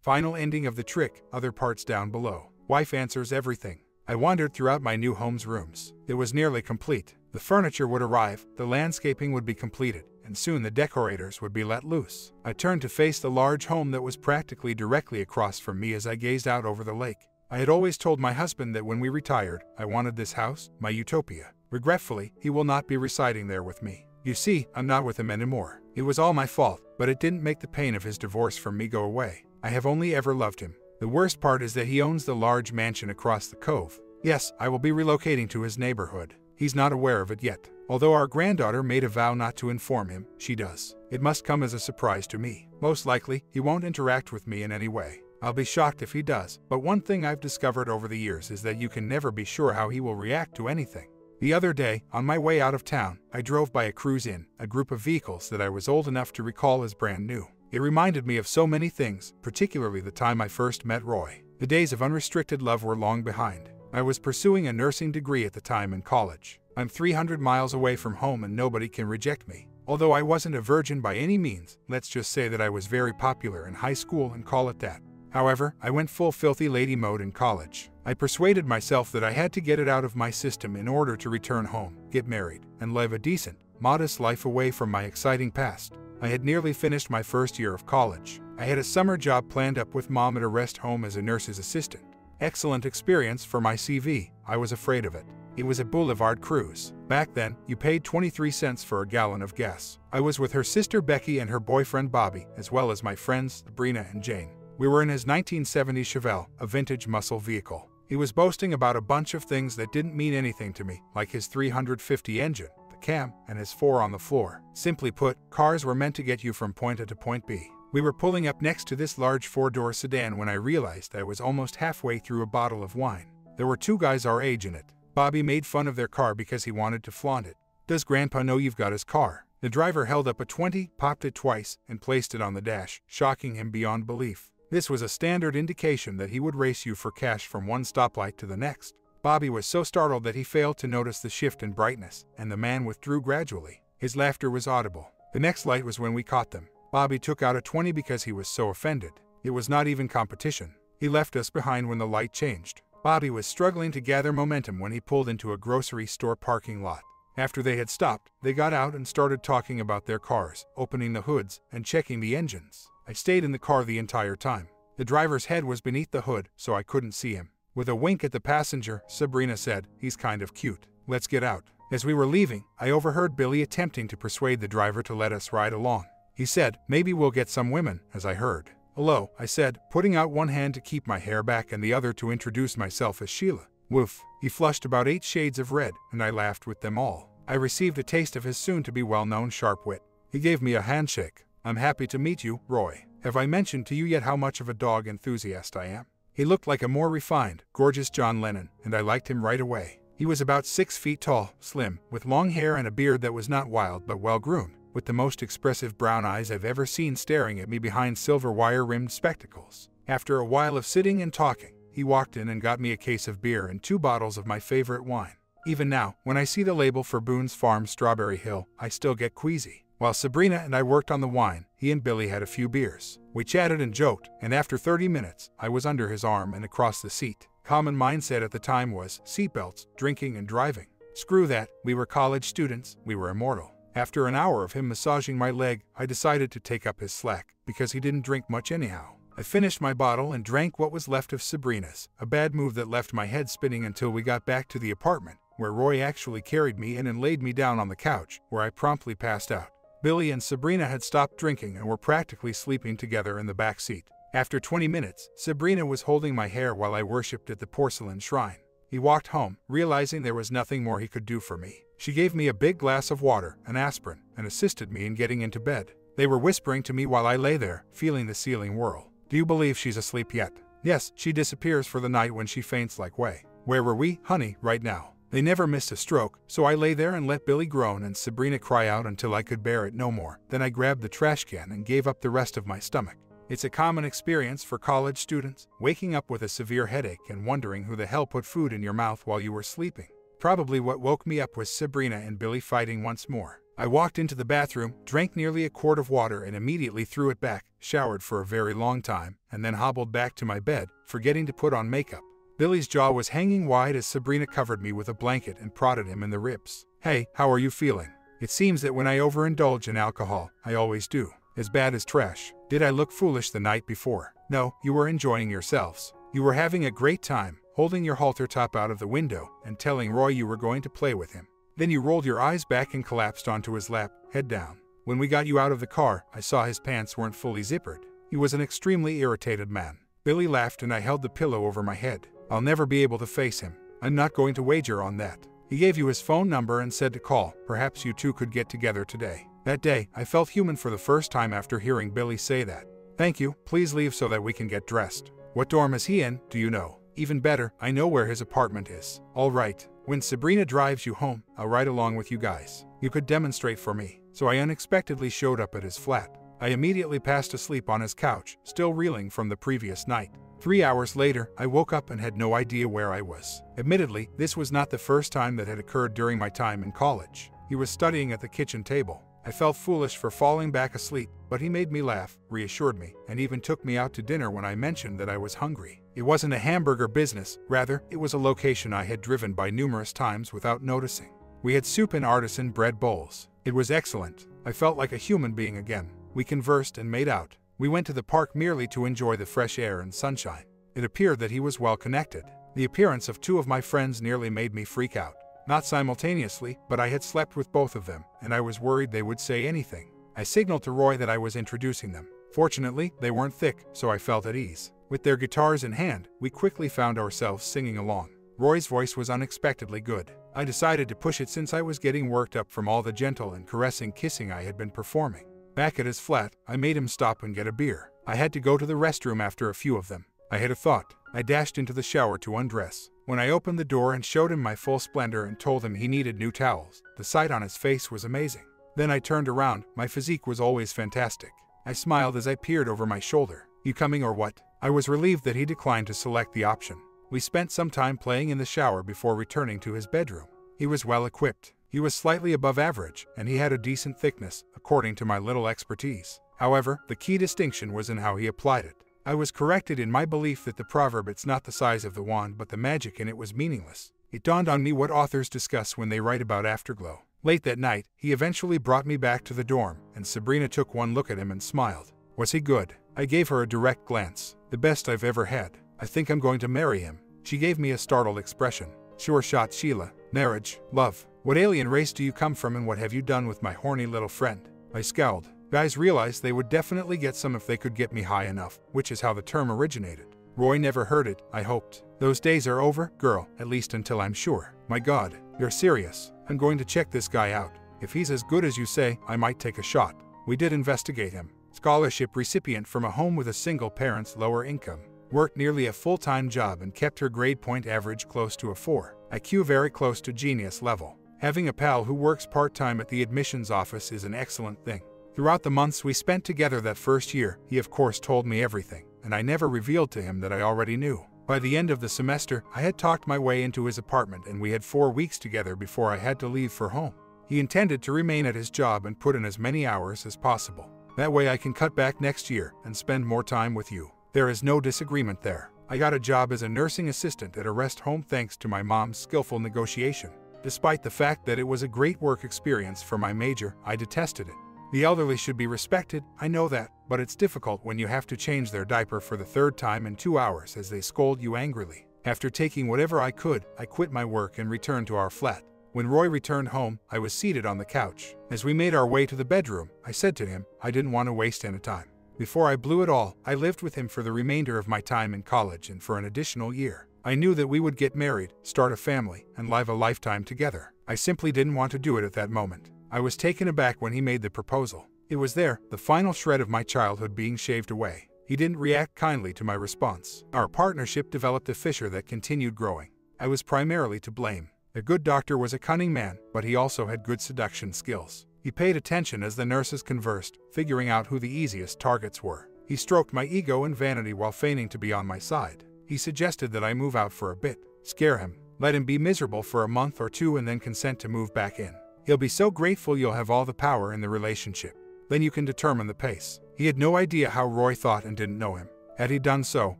Final ending of the trick, other parts down below. Wife answers everything. I wandered throughout my new home's rooms. It was nearly complete. The furniture would arrive, the landscaping would be completed, and soon the decorators would be let loose. I turned to face the large home that was practically directly across from me as I gazed out over the lake. I had always told my husband that when we retired, I wanted this house, my utopia. Regretfully, he will not be residing there with me. You see, I'm not with him anymore. It was all my fault, but it didn't make the pain of his divorce from me go away. I have only ever loved him. The worst part is that he owns the large mansion across the cove. Yes, I will be relocating to his neighborhood. He's not aware of it yet. Although our granddaughter made a vow not to inform him, she does. It must come as a surprise to me. Most likely, he won't interact with me in any way. I'll be shocked if he does, but one thing I've discovered over the years is that you can never be sure how he will react to anything. The other day, on my way out of town, I drove by a cruise inn, a group of vehicles that I was old enough to recall as brand new. It reminded me of so many things, particularly the time I first met Roy. The days of unrestricted love were long behind. I was pursuing a nursing degree at the time in college. I'm 300 miles away from home and nobody can reject me. Although I wasn't a virgin by any means, let's just say that I was very popular in high school and call it that. However, I went full filthy lady mode in college. I persuaded myself that I had to get it out of my system in order to return home, get married, and live a decent, modest life away from my exciting past. I had nearly finished my first year of college. I had a summer job planned up with mom at a rest home as a nurse's assistant. Excellent experience for my CV. I was afraid of it. It was a boulevard cruise. Back then, you paid 23 cents for a gallon of gas. I was with her sister Becky and her boyfriend Bobby, as well as my friends Sabrina and Jane. We were in his 1970 Chevelle, a vintage muscle vehicle. He was boasting about a bunch of things that didn't mean anything to me, like his 350 engine, cam, and his four on the floor. Simply put, cars were meant to get you from point A to point B. We were pulling up next to this large four-door sedan when I realized I was almost halfway through a bottle of wine. There were two guys our age in it. Bobby made fun of their car because he wanted to flaunt it. Does Grandpa know you've got his car? The driver held up a 20, popped it twice, and placed it on the dash, shocking him beyond belief. This was a standard indication that he would race you for cash from one stoplight to the next. Bobby was so startled that he failed to notice the shift in brightness, and the man withdrew gradually. His laughter was audible. The next light was when we caught them. Bobby took out a 20 because he was so offended. It was not even competition. He left us behind when the light changed. Bobby was struggling to gather momentum when he pulled into a grocery store parking lot. After they had stopped, they got out and started talking about their cars, opening the hoods, and checking the engines. I stayed in the car the entire time. The driver's head was beneath the hood, so I couldn't see him. With a wink at the passenger, Sabrina said, He's kind of cute. Let's get out. As we were leaving, I overheard Billy attempting to persuade the driver to let us ride along. He said, Maybe we'll get some women, as I heard. Hello, I said, putting out one hand to keep my hair back and the other to introduce myself as Sheila. Woof. He flushed about eight shades of red, and I laughed with them all. I received a taste of his soon to be well known sharp wit. He gave me a handshake. I'm happy to meet you, Roy. Have I mentioned to you yet how much of a dog enthusiast I am? He looked like a more refined, gorgeous John Lennon, and I liked him right away. He was about six feet tall, slim, with long hair and a beard that was not wild but well groomed, with the most expressive brown eyes I've ever seen staring at me behind silver wire rimmed spectacles. After a while of sitting and talking, he walked in and got me a case of beer and two bottles of my favorite wine. Even now, when I see the label for Boone's Farm Strawberry Hill, I still get queasy. While Sabrina and I worked on the wine, he and Billy had a few beers. We chatted and joked, and after 30 minutes, I was under his arm and across the seat. Common mindset at the time was seatbelts, drinking, and driving. Screw that, we were college students, we were immortal. After an hour of him massaging my leg, I decided to take up his slack, because he didn't drink much anyhow. I finished my bottle and drank what was left of Sabrina's, a bad move that left my head spinning until we got back to the apartment, where Roy actually carried me in and laid me down on the couch, where I promptly passed out. Billy and Sabrina had stopped drinking and were practically sleeping together in the back seat. After 20 minutes, Sabrina was holding my hair while I worshipped at the porcelain shrine. He walked home, realizing there was nothing more he could do for me. She gave me a big glass of water, an aspirin, and assisted me in getting into bed. They were whispering to me while I lay there, feeling the ceiling whirl. Do you believe she's asleep yet? Yes, she disappears for the night when she faints like way. Where were we, honey, right now? They never missed a stroke, so I lay there and let Billy groan and Sabrina cry out until I could bear it no more. Then I grabbed the trash can and gave up the rest of my stomach. It's a common experience for college students, waking up with a severe headache and wondering who the hell put food in your mouth while you were sleeping. Probably what woke me up was Sabrina and Billy fighting once more. I walked into the bathroom, drank nearly a quart of water, and immediately threw it back, showered for a very long time, and then hobbled back to my bed, forgetting to put on makeup. Billy's jaw was hanging wide as Sabrina covered me with a blanket and prodded him in the ribs. Hey, how are you feeling? It seems that when I overindulge in alcohol, I always do. As bad as trash. Did I look foolish the night before? No, you were enjoying yourselves. You were having a great time, holding your halter top out of the window and telling Roy you were going to play with him. Then you rolled your eyes back and collapsed onto his lap, head down. When we got you out of the car, I saw his pants weren't fully zippered. He was an extremely irritated man. Billy laughed and I held the pillow over my head. I'll never be able to face him. I'm not going to wager on that. He gave you his phone number and said to call. Perhaps you two could get together today. That day, I felt human for the first time after hearing Billy say that. Thank you, please leave so that we can get dressed. What dorm is he in, do you know? Even better, I know where his apartment is. All right, when Sabrina drives you home, I'll ride along with you guys. You could demonstrate for me. So I unexpectedly showed up at his flat. I immediately passed asleep on his couch, still reeling from the previous night. Three hours later, I woke up and had no idea where I was. Admittedly, this was not the first time that had occurred during my time in college. He was studying at the kitchen table. I felt foolish for falling back asleep, but he made me laugh, reassured me, and even took me out to dinner when I mentioned that I was hungry. It wasn't a hamburger business, rather, it was a location I had driven by numerous times without noticing. We had soup in artisan bread bowls. It was excellent. I felt like a human being again. We conversed and made out. We went to the park merely to enjoy the fresh air and sunshine. It appeared that he was well connected. The appearance of two of my friends nearly made me freak out. Not simultaneously, but I had slept with both of them, and I was worried they would say anything. I signaled to Roy that I was introducing them. Fortunately, they weren't thick, so I felt at ease. With their guitars in hand, we quickly found ourselves singing along. Roy's voice was unexpectedly good. I decided to push it since I was getting worked up from all the gentle and caressing kissing I had been performing. Back at his flat, I made him stop and get a beer. I had to go to the restroom after a few of them. I had a thought. I dashed into the shower to undress. When I opened the door and showed him my full splendor and told him he needed new towels, the sight on his face was amazing. Then I turned around. My physique was always fantastic. I smiled as I peered over my shoulder. You coming or what? I was relieved that he declined to select the option. We spent some time playing in the shower before returning to his bedroom. He was well equipped. He was slightly above average, and he had a decent thickness, according to my little expertise. However, the key distinction was in how he applied it. I was corrected in my belief that the proverb it's not the size of the wand but the magic in it was meaningless. It dawned on me what authors discuss when they write about afterglow. Late that night, he eventually brought me back to the dorm, and Sabrina took one look at him and smiled. Was he good? I gave her a direct glance. The best I've ever had. I think I'm going to marry him. She gave me a startled expression. Sure shot, Sheila. Marriage, love, what alien race do you come from and what have you done with my horny little friend? I scowled. Guys realized they would definitely get some if they could get me high enough, which is how the term originated. Roy never heard it, I hoped. Those days are over, girl, at least until I'm sure. My god, you're serious. I'm going to check this guy out. If he's as good as you say, I might take a shot. We did investigate him. Scholarship recipient from a home with a single parent's lower income. Worked nearly a full-time job and kept her grade point average close to a 4. IQ very close to genius level. Having a pal who works part-time at the admissions office is an excellent thing. Throughout the months we spent together that first year, he of course told me everything, and I never revealed to him that I already knew. By the end of the semester, I had talked my way into his apartment and we had four weeks together before I had to leave for home. He intended to remain at his job and put in as many hours as possible. That way I can cut back next year and spend more time with you. There is no disagreement there. I got a job as a nursing assistant at a rest home thanks to my mom's skillful negotiation. Despite the fact that it was a great work experience for my major, I detested it. The elderly should be respected, I know that, but it's difficult when you have to change their diaper for the third time in two hours as they scold you angrily. After taking whatever I could, I quit my work and returned to our flat. When Roy returned home, I was seated on the couch. As we made our way to the bedroom, I said to him, I didn't want to waste any time. Before I blew it all, I lived with him for the remainder of my time in college and for an additional year. I knew that we would get married, start a family, and live a lifetime together. I simply didn't want to do it at that moment. I was taken aback when he made the proposal. It was there, the final shred of my childhood being shaved away. He didn't react kindly to my response. Our partnership developed a fissure that continued growing. I was primarily to blame. The good doctor was a cunning man, but he also had good seduction skills. He paid attention as the nurses conversed, figuring out who the easiest targets were. He stroked my ego and vanity while feigning to be on my side. He suggested that I move out for a bit, scare him, let him be miserable for a month or two and then consent to move back in. He'll be so grateful you'll have all the power in the relationship. Then you can determine the pace. He had no idea how Roy thought and didn't know him. Had he done so,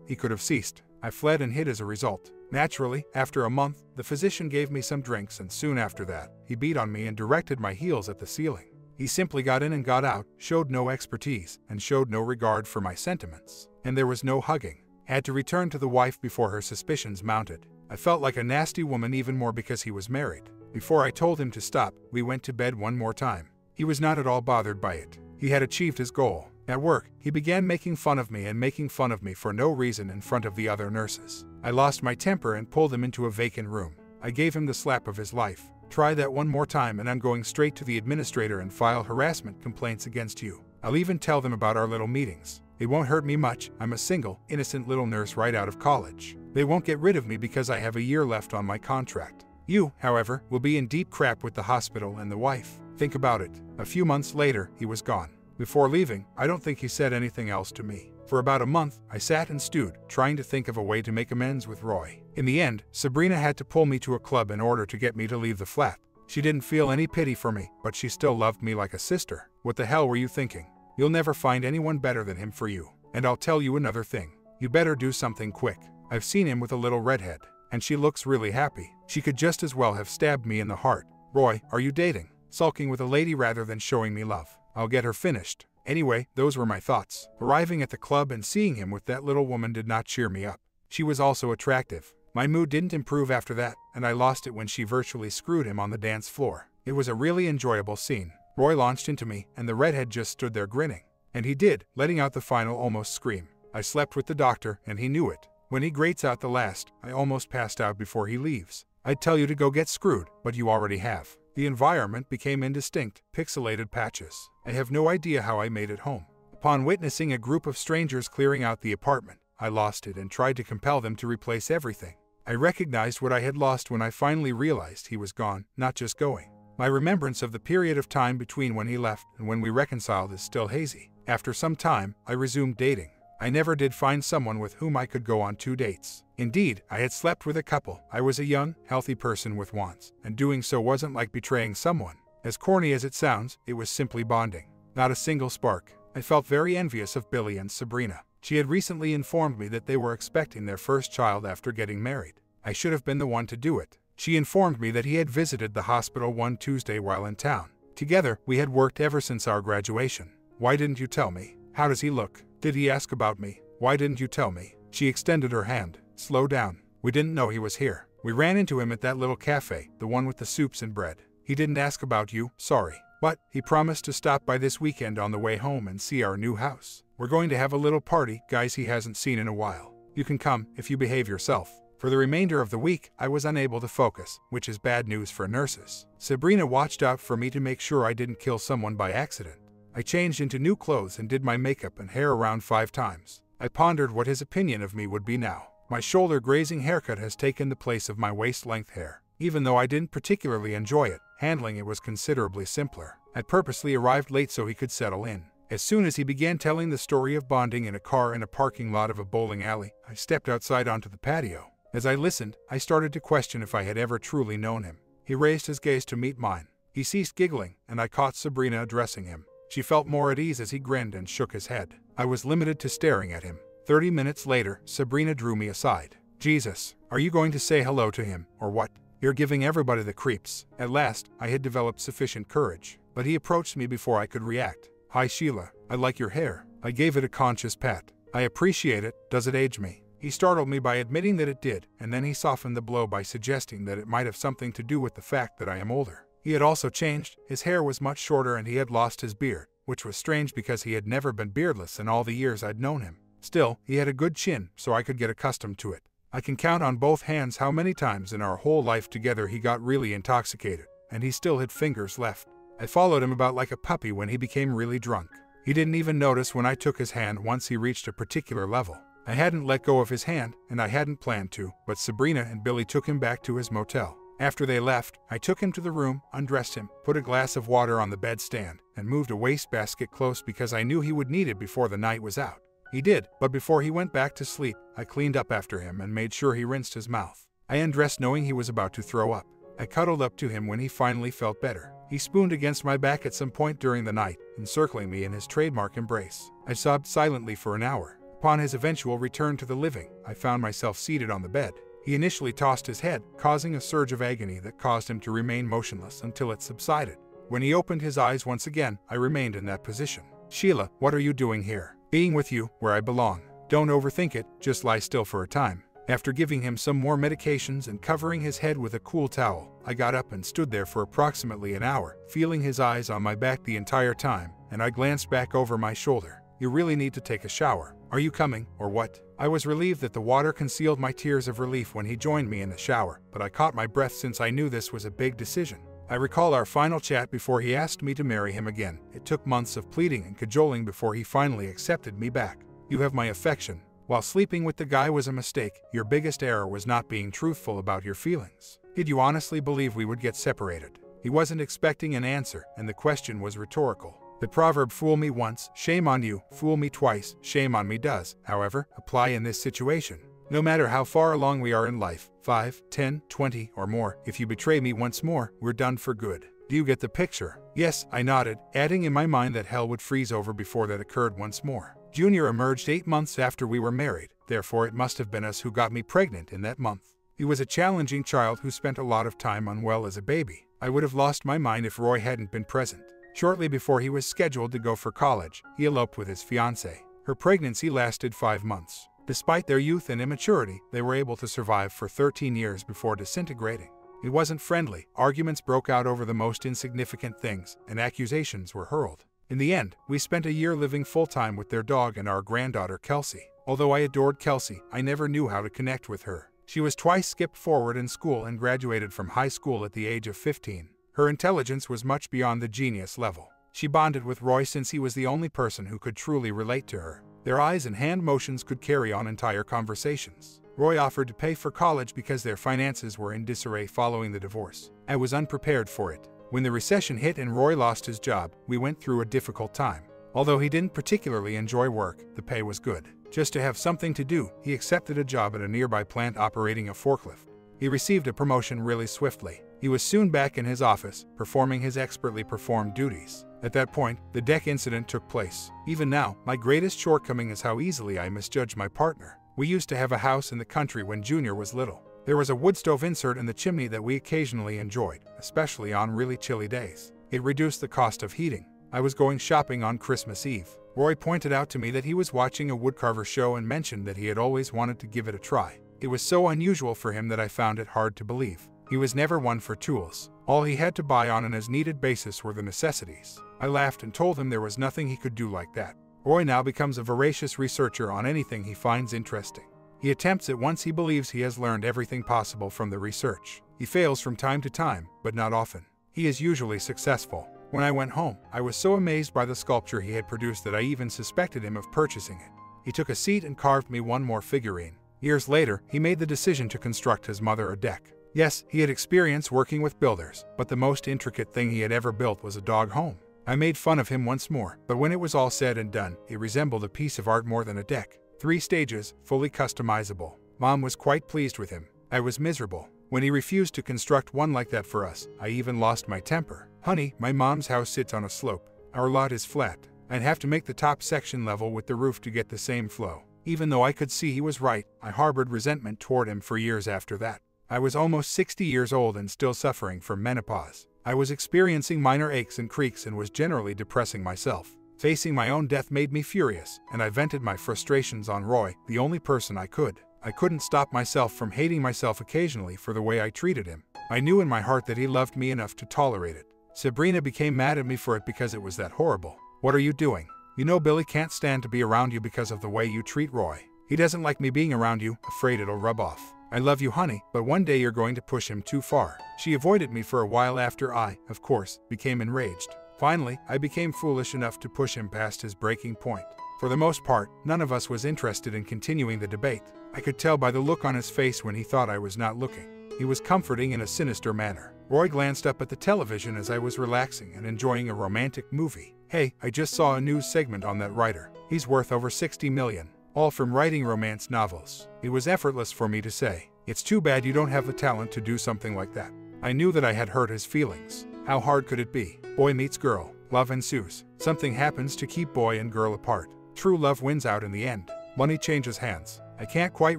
he could have ceased. I fled and hid as a result. Naturally, after a month, the physician gave me some drinks and soon after that, he beat on me and directed my heels at the ceiling. He simply got in and got out, showed no expertise, and showed no regard for my sentiments. And there was no hugging. Had to return to the wife before her suspicions mounted. I felt like a nasty woman even more because he was married. Before I told him to stop, we went to bed one more time. He was not at all bothered by it. He had achieved his goal. At work, he began making fun of me and making fun of me for no reason in front of the other nurses. I lost my temper and pulled him into a vacant room. I gave him the slap of his life. Try that one more time and I'm going straight to the administrator and file harassment complaints against you. I'll even tell them about our little meetings. It won't hurt me much. I'm a single, innocent little nurse right out of college. They won't get rid of me because I have a year left on my contract. You, however, will be in deep crap with the hospital and the wife. Think about it. A few months later, he was gone. Before leaving, I don't think he said anything else to me. For about a month, I sat and stewed, trying to think of a way to make amends with Roy. In the end, Sabrina had to pull me to a club in order to get me to leave the flat. She didn't feel any pity for me, but she still loved me like a sister. What the hell were you thinking? You'll never find anyone better than him for you. And I'll tell you another thing. You better do something quick. I've seen him with a little redhead, and she looks really happy. She could just as well have stabbed me in the heart. Roy, are you dating? Sulking with a lady rather than showing me love. I'll get her finished. Anyway, those were my thoughts. Arriving at the club and seeing him with that little woman did not cheer me up. She was also attractive. My mood didn't improve after that, and I lost it when she virtually screwed him on the dance floor. It was a really enjoyable scene. Roy launched into me, and the redhead just stood there grinning. And he did, letting out the final almost scream. I slept with the doctor, and he knew it. When he grates out the last, I almost passed out before he leaves. I'd tell you to go get screwed, but you already have. The environment became indistinct, pixelated patches. I have no idea how I made it home. Upon witnessing a group of strangers clearing out the apartment, I lost it and tried to compel them to replace everything. I recognized what I had lost when I finally realized he was gone, not just going. My remembrance of the period of time between when he left and when we reconciled is still hazy. After some time, I resumed dating. I never did find someone with whom I could go on two dates. Indeed, I had slept with a couple. I was a young, healthy person with wants, and doing so wasn't like betraying someone. As corny as it sounds, it was simply bonding. Not a single spark. I felt very envious of Billy and Sabrina. She had recently informed me that they were expecting their first child after getting married. I should have been the one to do it. She informed me that he had visited the hospital one Tuesday while in town. Together, we had worked ever since our graduation. Why didn't you tell me? How does he look? Did he ask about me? Why didn't you tell me? She extended her hand. Slow down. We didn't know he was here. We ran into him at that little cafe, the one with the soups and bread. He didn't ask about you, sorry. But he promised to stop by this weekend on the way home and see our new house. We're going to have a little party, guys he hasn't seen in a while. You can come if you behave yourself. For the remainder of the week, I was unable to focus, which is bad news for nurses. Sabrina watched out for me to make sure I didn't kill someone by accident. I changed into new clothes and did my makeup and hair around five times. I pondered what his opinion of me would be now. My shoulder grazing haircut has taken the place of my waist length hair. Even though I didn't particularly enjoy it, handling it was considerably simpler. I purposely arrived late so he could settle in. As soon as he began telling the story of bonding in a car in a parking lot of a bowling alley, I stepped outside onto the patio. As I listened, I started to question if I had ever truly known him. He raised his gaze to meet mine. He ceased giggling, and I caught Sabrina addressing him. She felt more at ease as he grinned and shook his head. I was limited to staring at him. Thirty minutes later, Sabrina drew me aside. Jesus, are you going to say hello to him, or what? You're giving everybody the creeps. At last, I had developed sufficient courage. But he approached me before I could react. Hi Sheila, I like your hair. I gave it a conscious pat. I appreciate it, does it age me? He startled me by admitting that it did, and then he softened the blow by suggesting that it might have something to do with the fact that I am older. He had also changed, his hair was much shorter and he had lost his beard, which was strange because he had never been beardless in all the years I'd known him. Still, he had a good chin, so I could get accustomed to it. I can count on both hands how many times in our whole life together he got really intoxicated, and he still had fingers left. I followed him about like a puppy when he became really drunk. He didn't even notice when I took his hand once he reached a particular level. I hadn't let go of his hand, and I hadn't planned to, but Sabrina and Billy took him back to his motel. After they left, I took him to the room, undressed him, put a glass of water on the bedstand, and moved a wastebasket close because I knew he would need it before the night was out. He did, but before he went back to sleep, I cleaned up after him and made sure he rinsed his mouth. I undressed knowing he was about to throw up. I cuddled up to him when he finally felt better. He spooned against my back at some point during the night, encircling me in his trademark embrace. I sobbed silently for an hour. Upon his eventual return to the living, I found myself seated on the bed. He initially tossed his head, causing a surge of agony that caused him to remain motionless until it subsided. When he opened his eyes once again, I remained in that position. Sheila, what are you doing here? Being with you, where I belong. Don't overthink it, just lie still for a time. After giving him some more medications and covering his head with a cool towel, I got up and stood there for approximately an hour, feeling his eyes on my back the entire time, and I glanced back over my shoulder. You really need to take a shower. Are you coming, or what? I was relieved that the water concealed my tears of relief when he joined me in the shower, but I caught my breath since I knew this was a big decision. I recall our final chat before he asked me to marry him again. It took months of pleading and cajoling before he finally accepted me back. You have my affection, while sleeping with the guy was a mistake, your biggest error was not being truthful about your feelings. Did you honestly believe we would get separated? He wasn't expecting an answer, and the question was rhetorical. The proverb fool me once, shame on you, fool me twice, shame on me does, however, apply in this situation. No matter how far along we are in life, 5, 10, 20, or more, if you betray me once more, we're done for good. Do you get the picture? Yes, I nodded, adding in my mind that hell would freeze over before that occurred once more. Junior emerged eight months after we were married, therefore it must have been us who got me pregnant in that month. He was a challenging child who spent a lot of time unwell as a baby. I would have lost my mind if Roy hadn't been present. Shortly before he was scheduled to go for college, he eloped with his fiancée. Her pregnancy lasted five months. Despite their youth and immaturity, they were able to survive for 13 years before disintegrating. It wasn't friendly, arguments broke out over the most insignificant things, and accusations were hurled. In the end, we spent a year living full time with their dog and our granddaughter Kelsey. Although I adored Kelsey, I never knew how to connect with her. She was twice skipped forward in school and graduated from high school at the age of 15. Her intelligence was much beyond the genius level. She bonded with Roy since he was the only person who could truly relate to her. Their eyes and hand motions could carry on entire conversations. Roy offered to pay for college because their finances were in disarray following the divorce. I was unprepared for it. When the recession hit and Roy lost his job, we went through a difficult time. Although he didn't particularly enjoy work, the pay was good. Just to have something to do, he accepted a job at a nearby plant operating a forklift. He received a promotion really swiftly. He was soon back in his office, performing his expertly performed duties. At that point, the deck incident took place. Even now, my greatest shortcoming is how easily I misjudge my partner. We used to have a house in the country when Junior was little. There was a wood stove insert in the chimney that we occasionally enjoyed, especially on really chilly days. It reduced the cost of heating. I was going shopping on Christmas Eve. Roy pointed out to me that he was watching a woodcarver show and mentioned that he had always wanted to give it a try. It was so unusual for him that I found it hard to believe. He was never one for tools. All he had to buy on an as-needed basis were the necessities. I laughed and told him there was nothing he could do like that. Roy now becomes a voracious researcher on anything he finds interesting. He attempts it once he believes he has learned everything possible from the research. He fails from time to time, but not often. He is usually successful. When I went home, I was so amazed by the sculpture he had produced that I even suspected him of purchasing it. He took a seat and carved me one more figurine. Years later, he made the decision to construct his mother a deck. Yes, he had experience working with builders, but the most intricate thing he had ever built was a dog home. I made fun of him once more, but when it was all said and done, it resembled a piece of art more than a deck. Three stages, fully customizable. Mom was quite pleased with him. I was miserable. When he refused to construct one like that for us, I even lost my temper. Honey, my mom's house sits on a slope. Our lot is flat. I'd have to make the top section level with the roof to get the same flow. Even though I could see he was right, I harbored resentment toward him for years after that. I was almost 60 years old and still suffering from menopause. I was experiencing minor aches and creaks and was generally depressing myself. Facing my own death made me furious, and I vented my frustrations on Roy, the only person I could. I couldn't stop myself from hating myself occasionally for the way I treated him. I knew in my heart that he loved me enough to tolerate it. Sabrina became mad at me for it because it was that horrible. What are you doing? You know Billy can't stand to be around you because of the way you treat Roy. He doesn't like me being around you, afraid it'll rub off. I love you, honey, but one day you're going to push him too far. She avoided me for a while after I, of course, became enraged. Finally, I became foolish enough to push him past his breaking point. For the most part, none of us was interested in continuing the debate. I could tell by the look on his face when he thought I was not looking. He was comforting in a sinister manner. Roy glanced up at the television as I was relaxing and enjoying a romantic movie. Hey, I just saw a news segment on that writer. He's worth over 60 million. All from writing romance novels. It was effortless for me to say, It's too bad you don't have the talent to do something like that. I knew that I had hurt his feelings. How hard could it be? Boy meets girl, love ensues. Something happens to keep boy and girl apart. True love wins out in the end. Money changes hands. I can't quite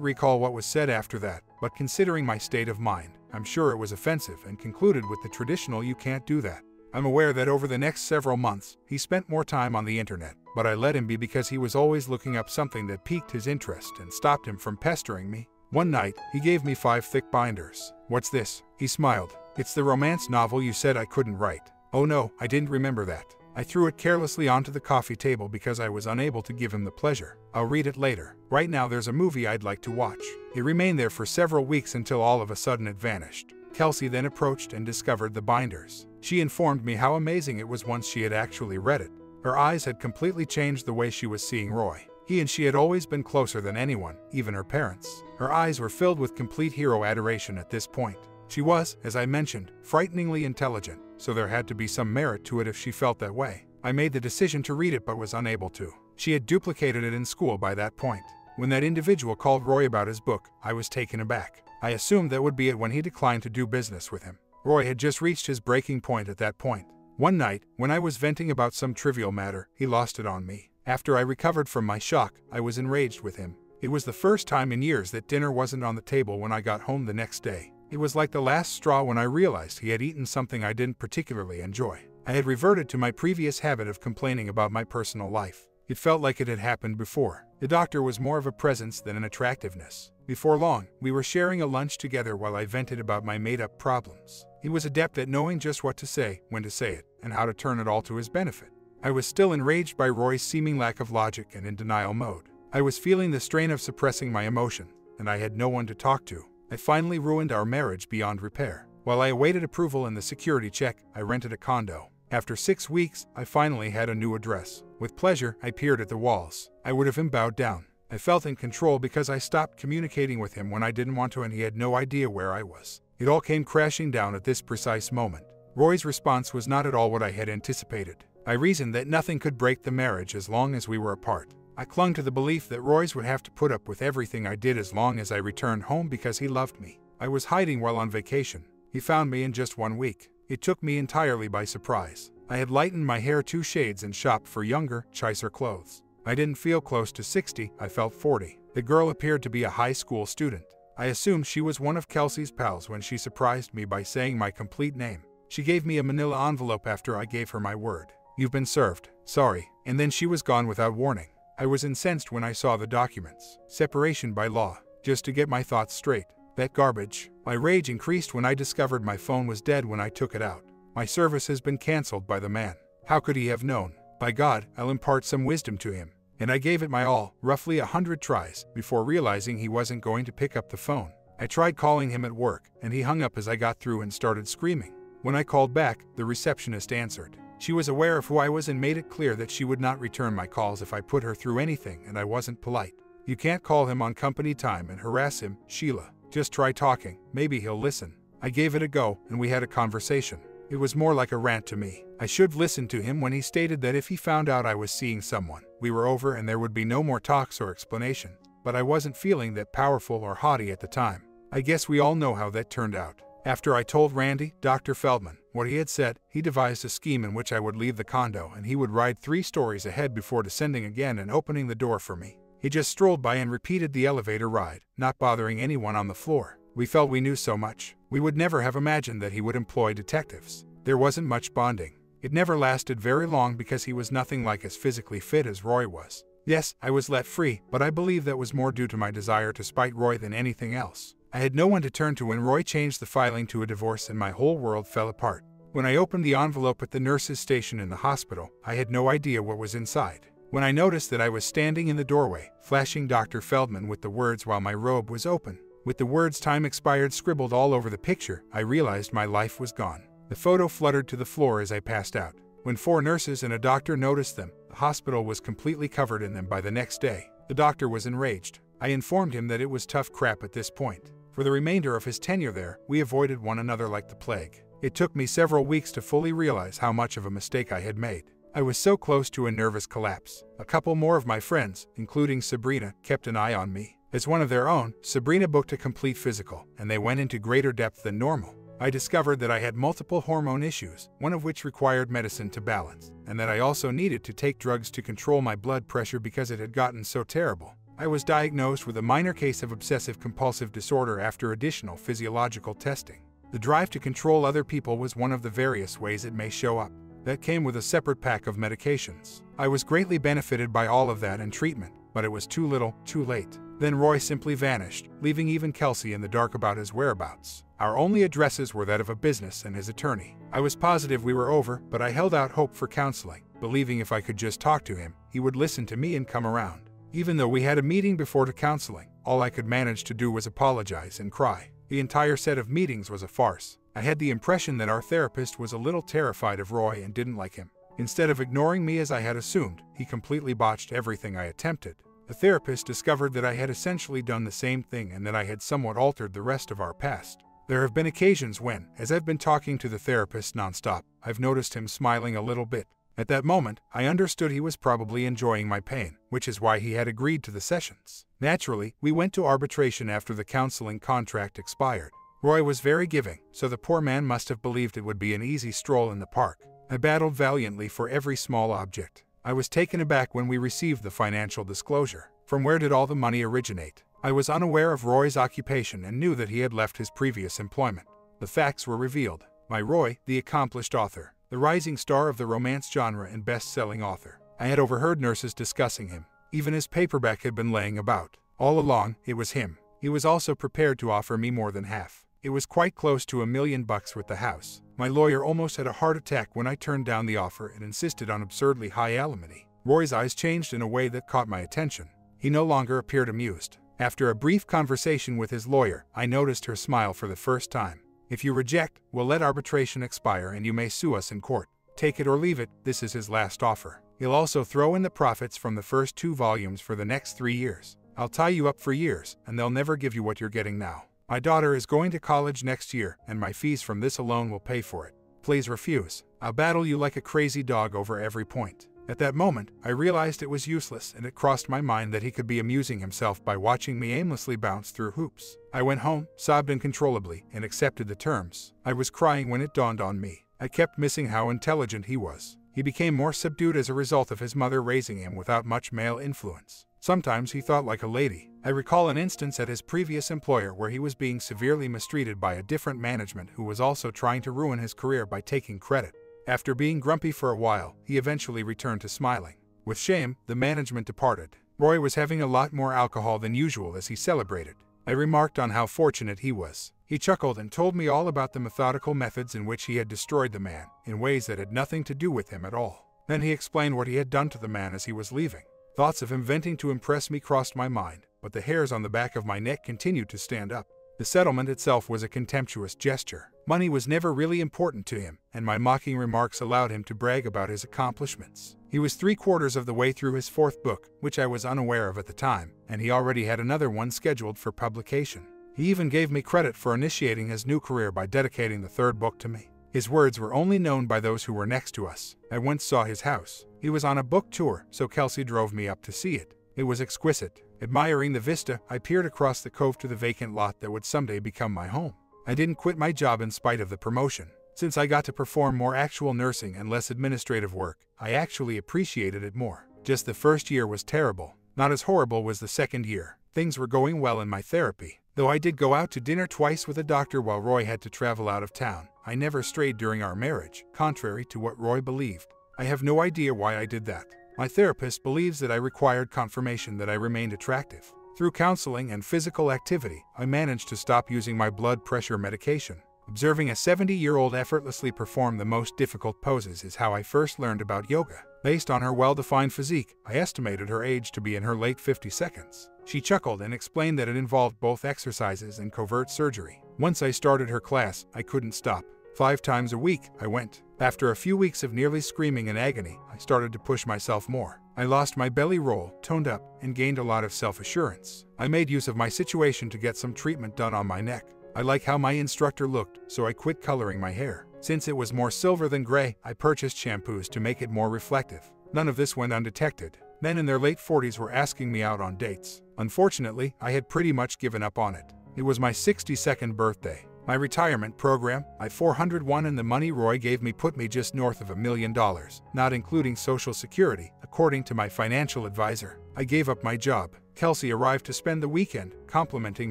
recall what was said after that, but considering my state of mind, I'm sure it was offensive and concluded with the traditional you can't do that. I'm aware that over the next several months, he spent more time on the internet, but I let him be because he was always looking up something that piqued his interest and stopped him from pestering me. One night, he gave me five thick binders. What's this? He smiled. It's the romance novel you said I couldn't write. Oh no, I didn't remember that. I threw it carelessly onto the coffee table because I was unable to give him the pleasure. I'll read it later. Right now there's a movie I'd like to watch. It remained there for several weeks until all of a sudden it vanished. Kelsey then approached and discovered the binders. She informed me how amazing it was once she had actually read it. Her eyes had completely changed the way she was seeing Roy. He and she had always been closer than anyone, even her parents. Her eyes were filled with complete hero adoration at this point. She was, as I mentioned, frighteningly intelligent, so there had to be some merit to it if she felt that way. I made the decision to read it but was unable to. She had duplicated it in school by that point. When that individual called Roy about his book, I was taken aback. I assumed that would be it when he declined to do business with him. Roy had just reached his breaking point at that point. One night, when I was venting about some trivial matter, he lost it on me. After I recovered from my shock, I was enraged with him. It was the first time in years that dinner wasn't on the table when I got home the next day. It was like the last straw when I realized he had eaten something I didn't particularly enjoy. I had reverted to my previous habit of complaining about my personal life. It felt like it had happened before. The doctor was more of a presence than an attractiveness. Before long, we were sharing a lunch together while I vented about my made-up problems. He was adept at knowing just what to say, when to say it, and how to turn it all to his benefit. I was still enraged by Roy's seeming lack of logic and in denial mode. I was feeling the strain of suppressing my emotion, and I had no one to talk to. I finally ruined our marriage beyond repair. While I awaited approval and the security check, I rented a condo. After six weeks, I finally had a new address. With pleasure, I peered at the walls. I would have him bowed down. I felt in control because I stopped communicating with him when I didn't want to and he had no idea where I was. It all came crashing down at this precise moment. Roy's response was not at all what I had anticipated. I reasoned that nothing could break the marriage as long as we were apart. I clung to the belief that Roy's would have to put up with everything I did as long as I returned home because he loved me. I was hiding while on vacation. He found me in just one week. It took me entirely by surprise. I had lightened my hair two shades and shopped for younger, chicer clothes. I didn't feel close to 60, I felt 40. The girl appeared to be a high school student. I assumed she was one of Kelsey's pals when she surprised me by saying my complete name. She gave me a manila envelope after I gave her my word. You've been served. Sorry. And then she was gone without warning. I was incensed when I saw the documents. Separation by law. Just to get my thoughts straight. That garbage. My rage increased when I discovered my phone was dead when I took it out. My service has been cancelled by the man. How could he have known? By God, I'll impart some wisdom to him. And I gave it my all, roughly a hundred tries, before realizing he wasn't going to pick up the phone. I tried calling him at work, and he hung up as I got through and started screaming. When I called back, the receptionist answered. She was aware of who I was and made it clear that she would not return my calls if I put her through anything and I wasn't polite. You can't call him on company time and harass him, Sheila. Just try talking, maybe he'll listen. I gave it a go, and we had a conversation. It was more like a rant to me. I should listen to him when he stated that if he found out I was seeing someone, we were over and there would be no more talks or explanation. But I wasn't feeling that powerful or haughty at the time. I guess we all know how that turned out. After I told Randy, Dr. Feldman, what he had said, he devised a scheme in which I would leave the condo and he would ride three stories ahead before descending again and opening the door for me. He just strolled by and repeated the elevator ride, not bothering anyone on the floor. We felt we knew so much. We would never have imagined that he would employ detectives. There wasn't much bonding. It never lasted very long because he was nothing like as physically fit as Roy was. Yes, I was let free, but I believe that was more due to my desire to spite Roy than anything else. I had no one to turn to when Roy changed the filing to a divorce and my whole world fell apart. When I opened the envelope at the nurse's station in the hospital, I had no idea what was inside. When I noticed that I was standing in the doorway, flashing Dr. Feldman with the words while my robe was open, with the words time expired scribbled all over the picture, I realized my life was gone. The photo fluttered to the floor as I passed out. When four nurses and a doctor noticed them, the hospital was completely covered in them by the next day. The doctor was enraged. I informed him that it was tough crap at this point. For the remainder of his tenure there, we avoided one another like the plague. It took me several weeks to fully realize how much of a mistake I had made. I was so close to a nervous collapse. A couple more of my friends, including Sabrina, kept an eye on me. As one of their own, Sabrina booked a complete physical, and they went into greater depth than normal. I discovered that I had multiple hormone issues, one of which required medicine to balance, and that I also needed to take drugs to control my blood pressure because it had gotten so terrible. I was diagnosed with a minor case of obsessive compulsive disorder after additional physiological testing. The drive to control other people was one of the various ways it may show up. That came with a separate pack of medications. I was greatly benefited by all of that and treatment, but it was too little, too late. Then Roy simply vanished, leaving even Kelsey in the dark about his whereabouts. Our only addresses were that of a business and his attorney. I was positive we were over, but I held out hope for counseling, believing if I could just talk to him, he would listen to me and come around. Even though we had a meeting before the counseling, all I could manage to do was apologize and cry. The entire set of meetings was a farce. I had the impression that our therapist was a little terrified of Roy and didn't like him. Instead of ignoring me as I had assumed, he completely botched everything I attempted. The therapist discovered that I had essentially done the same thing and that I had somewhat altered the rest of our past. There have been occasions when, as I've been talking to the therapist nonstop, I've noticed him smiling a little bit. At that moment, I understood he was probably enjoying my pain, which is why he had agreed to the sessions. Naturally, we went to arbitration after the counseling contract expired. Roy was very giving, so the poor man must have believed it would be an easy stroll in the park. I battled valiantly for every small object. I was taken aback when we received the financial disclosure. From where did all the money originate? I was unaware of Roy's occupation and knew that he had left his previous employment. The facts were revealed. My Roy, the accomplished author, the rising star of the romance genre and best-selling author. I had overheard nurses discussing him. Even his paperback had been laying about. All along, it was him. He was also prepared to offer me more than half. It was quite close to a million bucks worth the house. My lawyer almost had a heart attack when I turned down the offer and insisted on absurdly high alimony. Roy's eyes changed in a way that caught my attention. He no longer appeared amused. After a brief conversation with his lawyer, I noticed her smile for the first time. If you reject, we'll let arbitration expire and you may sue us in court. Take it or leave it, this is his last offer. He'll also throw in the profits from the first two volumes for the next three years. I'll tie you up for years, and they'll never give you what you're getting now. My daughter is going to college next year, and my fees from this alone will pay for it. Please refuse. I'll battle you like a crazy dog over every point. At that moment, I realized it was useless and it crossed my mind that he could be amusing himself by watching me aimlessly bounce through hoops. I went home, sobbed uncontrollably, and accepted the terms. I was crying when it dawned on me. I kept missing how intelligent he was. He became more subdued as a result of his mother raising him without much male influence. Sometimes he thought like a lady. I recall an instance at his previous employer where he was being severely mistreated by a different management who was also trying to ruin his career by taking credit. After being grumpy for a while, he eventually returned to smiling. With shame, the management departed. Roy was having a lot more alcohol than usual as he celebrated. I remarked on how fortunate he was. He chuckled and told me all about the methodical methods in which he had destroyed the man, in ways that had nothing to do with him at all. Then he explained what he had done to the man as he was leaving. Thoughts of inventing to impress me crossed my mind, but the hairs on the back of my neck continued to stand up. The settlement itself was a contemptuous gesture. Money was never really important to him, and my mocking remarks allowed him to brag about his accomplishments. He was three quarters of the way through his fourth book, which I was unaware of at the time, and he already had another one scheduled for publication. He even gave me credit for initiating his new career by dedicating the third book to me. His words were only known by those who were next to us. I once saw his house. He was on a book tour, so Kelsey drove me up to see it. It was exquisite. Admiring the vista, I peered across the cove to the vacant lot that would someday become my home. I didn't quit my job in spite of the promotion. Since I got to perform more actual nursing and less administrative work, I actually appreciated it more. Just the first year was terrible. Not as horrible was the second year. Things were going well in my therapy. Though I did go out to dinner twice with a doctor while Roy had to travel out of town, I never strayed during our marriage, contrary to what Roy believed. I have no idea why I did that. My therapist believes that I required confirmation that I remained attractive. Through counseling and physical activity, I managed to stop using my blood pressure medication. Observing a 70-year-old effortlessly perform the most difficult poses is how I first learned about yoga. Based on her well-defined physique, I estimated her age to be in her late 50 seconds. She chuckled and explained that it involved both exercises and covert surgery. Once I started her class, I couldn't stop. Five times a week, I went. After a few weeks of nearly screaming in agony, I started to push myself more. I lost my belly roll, toned up, and gained a lot of self-assurance. I made use of my situation to get some treatment done on my neck. I like how my instructor looked, so I quit coloring my hair. Since it was more silver than gray, I purchased shampoos to make it more reflective. None of this went undetected. Men in their late 40s were asking me out on dates. Unfortunately, I had pretty much given up on it. It was my 62nd birthday. My retirement program, I 401 and the money Roy gave me put me just north of a million dollars, not including Social Security, according to my financial advisor. I gave up my job. Kelsey arrived to spend the weekend, complimenting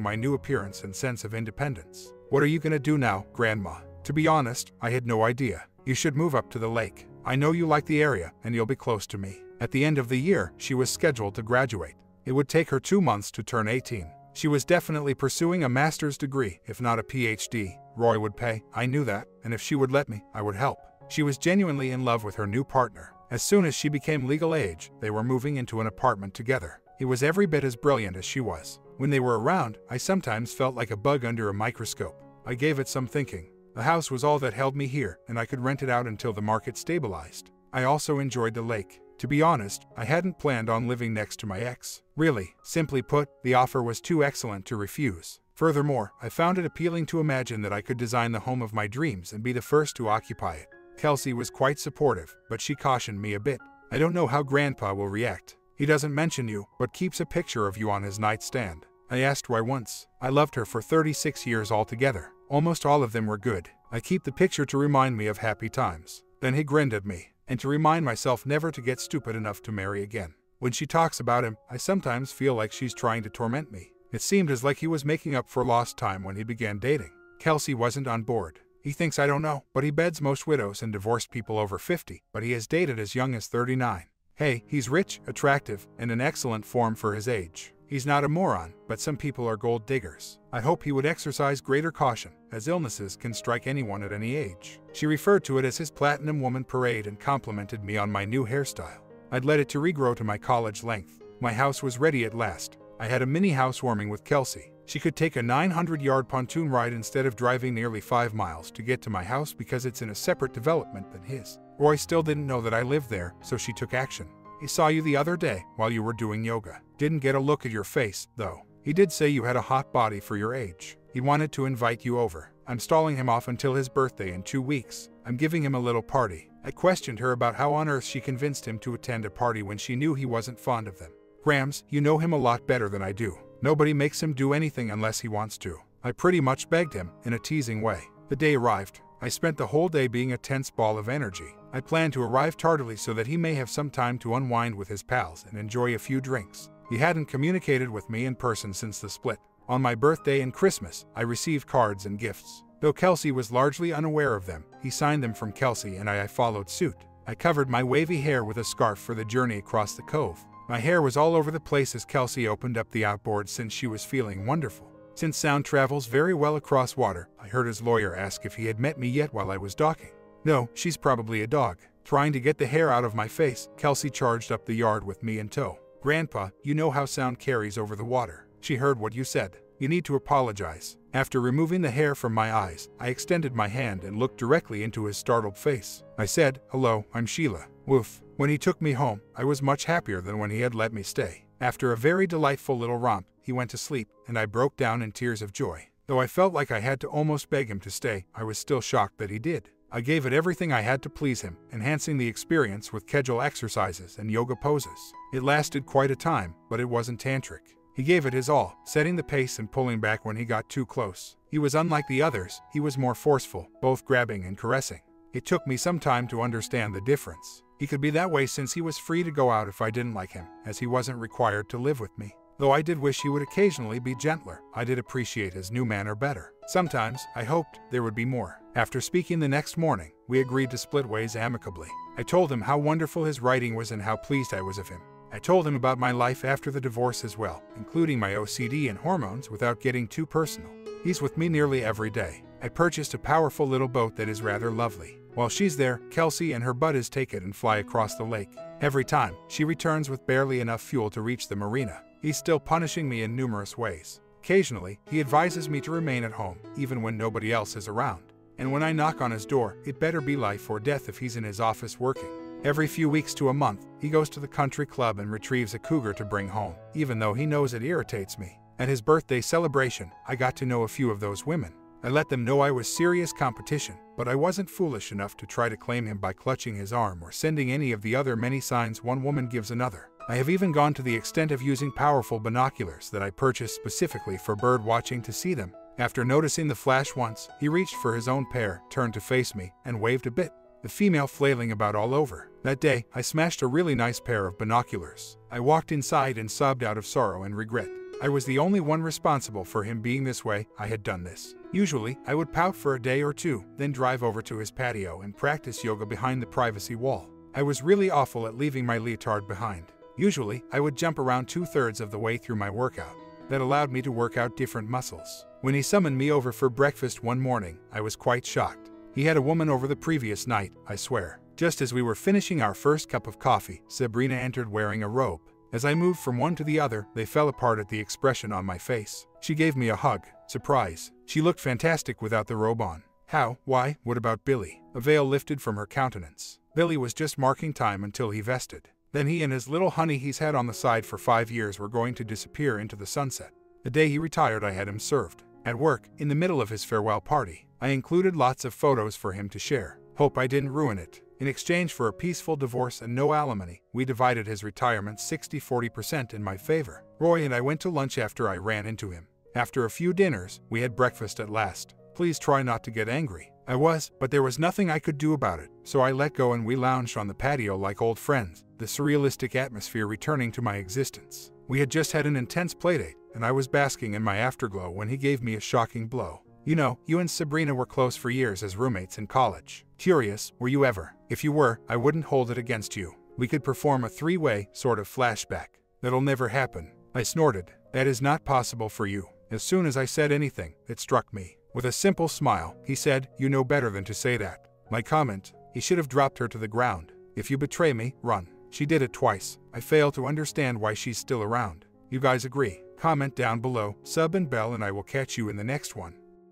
my new appearance and sense of independence. What are you gonna do now, Grandma? To be honest, I had no idea. You should move up to the lake. I know you like the area, and you'll be close to me. At the end of the year, she was scheduled to graduate. It would take her two months to turn 18. She was definitely pursuing a master's degree, if not a PhD. Roy would pay, I knew that, and if she would let me, I would help. She was genuinely in love with her new partner. As soon as she became legal age, they were moving into an apartment together. He was every bit as brilliant as she was. When they were around, I sometimes felt like a bug under a microscope. I gave it some thinking. The house was all that held me here, and I could rent it out until the market stabilized. I also enjoyed the lake. To be honest, I hadn't planned on living next to my ex. Really, simply put, the offer was too excellent to refuse. Furthermore, I found it appealing to imagine that I could design the home of my dreams and be the first to occupy it. Kelsey was quite supportive, but she cautioned me a bit. I don't know how Grandpa will react. He doesn't mention you, but keeps a picture of you on his nightstand. I asked why once. I loved her for 36 years altogether. Almost all of them were good. I keep the picture to remind me of happy times. Then he grinned at me and to remind myself never to get stupid enough to marry again. When she talks about him, I sometimes feel like she's trying to torment me. It seemed as like he was making up for lost time when he began dating. Kelsey wasn't on board. He thinks I don't know, but he beds most widows and divorced people over 50, but he has dated as young as 39. Hey, he's rich, attractive, and in excellent form for his age. He's not a moron, but some people are gold diggers. I hope he would exercise greater caution, as illnesses can strike anyone at any age. She referred to it as his Platinum Woman Parade and complimented me on my new hairstyle. I'd let it to regrow to my college length. My house was ready at last. I had a mini housewarming with Kelsey. She could take a 900-yard pontoon ride instead of driving nearly 5 miles to get to my house because it's in a separate development than his. Roy still didn't know that I lived there, so she took action. He saw you the other day while you were doing yoga. Didn't get a look at your face, though. He did say you had a hot body for your age. He wanted to invite you over. I'm stalling him off until his birthday in two weeks. I'm giving him a little party. I questioned her about how on earth she convinced him to attend a party when she knew he wasn't fond of them. Grams, you know him a lot better than I do. Nobody makes him do anything unless he wants to. I pretty much begged him, in a teasing way. The day arrived. I spent the whole day being a tense ball of energy. I planned to arrive tardily so that he may have some time to unwind with his pals and enjoy a few drinks. He hadn't communicated with me in person since the split. On my birthday and Christmas, I received cards and gifts. Though Kelsey was largely unaware of them, he signed them from Kelsey and I, I followed suit. I covered my wavy hair with a scarf for the journey across the cove. My hair was all over the place as Kelsey opened up the outboard since she was feeling wonderful. Since sound travels very well across water, I heard his lawyer ask if he had met me yet while I was docking. No, she's probably a dog. Trying to get the hair out of my face, Kelsey charged up the yard with me in tow. Grandpa, you know how sound carries over the water. She heard what you said. You need to apologize. After removing the hair from my eyes, I extended my hand and looked directly into his startled face. I said, Hello, I'm Sheila. Woof. When he took me home, I was much happier than when he had let me stay. After a very delightful little romp, he went to sleep, and I broke down in tears of joy. Though I felt like I had to almost beg him to stay, I was still shocked that he did. I gave it everything I had to please him, enhancing the experience with casual exercises and yoga poses. It lasted quite a time, but it wasn't tantric. He gave it his all, setting the pace and pulling back when he got too close. He was unlike the others, he was more forceful, both grabbing and caressing. It took me some time to understand the difference. He could be that way since he was free to go out if I didn't like him, as he wasn't required to live with me. Though I did wish he would occasionally be gentler, I did appreciate his new manner better. Sometimes, I hoped there would be more. After speaking the next morning, we agreed to split ways amicably. I told him how wonderful his writing was and how pleased I was of him. I told him about my life after the divorce as well, including my OCD and hormones without getting too personal. He's with me nearly every day. I purchased a powerful little boat that is rather lovely. While she's there, Kelsey and her buddies take it and fly across the lake. Every time, she returns with barely enough fuel to reach the marina. He's still punishing me in numerous ways. Occasionally, he advises me to remain at home, even when nobody else is around. And when I knock on his door, it better be life or death if he's in his office working. Every few weeks to a month, he goes to the country club and retrieves a cougar to bring home, even though he knows it irritates me. At his birthday celebration, I got to know a few of those women. I let them know I was serious competition, but I wasn't foolish enough to try to claim him by clutching his arm or sending any of the other many signs one woman gives another. I have even gone to the extent of using powerful binoculars that I purchased specifically for bird watching to see them. After noticing the flash once, he reached for his own pair, turned to face me, and waved a bit. The female flailing about all over. That day, I smashed a really nice pair of binoculars. I walked inside and sobbed out of sorrow and regret. I was the only one responsible for him being this way, I had done this. Usually, I would pout for a day or two, then drive over to his patio and practice yoga behind the privacy wall. I was really awful at leaving my leotard behind. Usually, I would jump around two-thirds of the way through my workout. That allowed me to work out different muscles. When he summoned me over for breakfast one morning, I was quite shocked. He had a woman over the previous night, I swear. Just as we were finishing our first cup of coffee, Sabrina entered wearing a robe. As I moved from one to the other, they fell apart at the expression on my face. She gave me a hug. Surprise. She looked fantastic without the robe on. How? Why? What about Billy? A veil lifted from her countenance. Billy was just marking time until he vested. Then he and his little honey he's had on the side for five years were going to disappear into the sunset. The day he retired, I had him served. At work, in the middle of his farewell party, I included lots of photos for him to share. Hope I didn't ruin it. In exchange for a peaceful divorce and no alimony, we divided his retirement 60-40% in my favor. Roy and I went to lunch after I ran into him. After a few dinners, we had breakfast at last. Please try not to get angry. I was, but there was nothing I could do about it, so I let go and we lounged on the patio like old friends, the surrealistic atmosphere returning to my existence. We had just had an intense playdate, and I was basking in my afterglow when he gave me a shocking blow. You know, you and Sabrina were close for years as roommates in college. Curious, were you ever? If you were, I wouldn't hold it against you. We could perform a three-way sort of flashback. That'll never happen. I snorted. That is not possible for you. As soon as I said anything, it struck me. With a simple smile, he said, You know better than to say that. My comment, he should have dropped her to the ground. If you betray me, run. She did it twice. I fail to understand why she's still around. You guys agree? Comment down below, sub and bell and I will catch you in the next one.